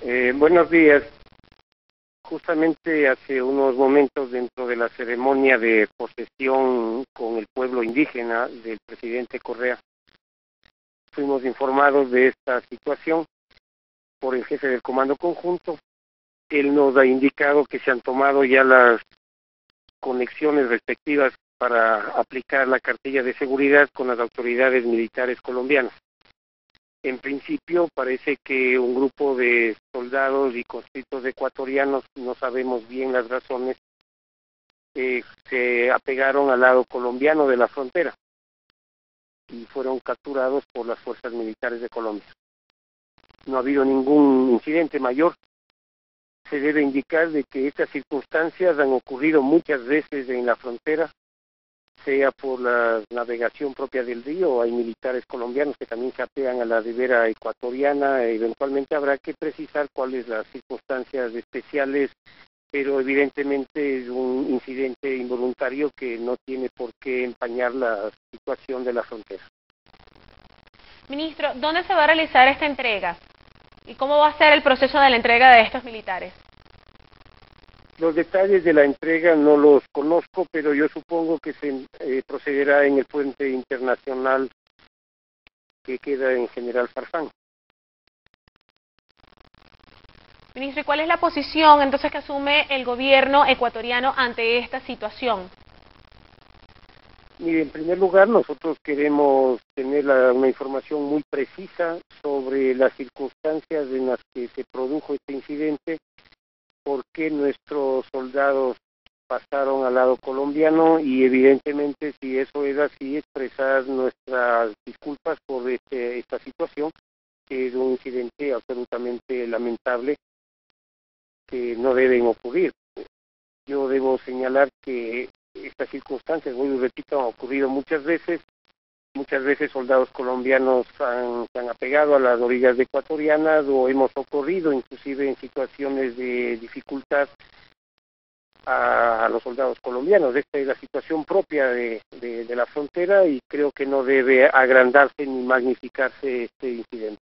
Eh, buenos días. Justamente hace unos momentos dentro de la ceremonia de posesión con el pueblo indígena del presidente Correa, fuimos informados de esta situación por el jefe del Comando Conjunto. Él nos ha indicado que se han tomado ya las conexiones respectivas para aplicar la cartilla de seguridad con las autoridades militares colombianas. En principio parece que un grupo de soldados y conscriptos ecuatorianos, no sabemos bien las razones, eh, se apegaron al lado colombiano de la frontera y fueron capturados por las fuerzas militares de Colombia. No ha habido ningún incidente mayor. Se debe indicar de que estas circunstancias han ocurrido muchas veces en la frontera sea por la navegación propia del río, hay militares colombianos que también se apean a la ribera ecuatoriana, eventualmente habrá que precisar cuáles las circunstancias especiales, pero evidentemente es un incidente involuntario que no tiene por qué empañar la situación de la frontera. Ministro, ¿dónde se va a realizar esta entrega? ¿Y cómo va a ser el proceso de la entrega de estos militares? Los detalles de la entrega no los conozco, pero yo supongo que se eh, procederá en el puente internacional que queda en General Farfán. Ministro, ¿y cuál es la posición entonces que asume el gobierno ecuatoriano ante esta situación? Mire, en primer lugar, nosotros queremos tener una información muy precisa sobre las circunstancias en las que se produjo este incidente qué nuestros soldados pasaron al lado colombiano y evidentemente si eso es así expresar nuestras disculpas por este, esta situación que es un incidente absolutamente lamentable que no deben ocurrir. Yo debo señalar que estas circunstancias, voy y repito, han ocurrido muchas veces Muchas veces soldados colombianos han, se han apegado a las orillas ecuatorianas o hemos ocurrido inclusive en situaciones de dificultad a, los soldados colombianos. Esta es la situación propia de, de la frontera y creo que no debe agrandarse ni magnificarse este incidente.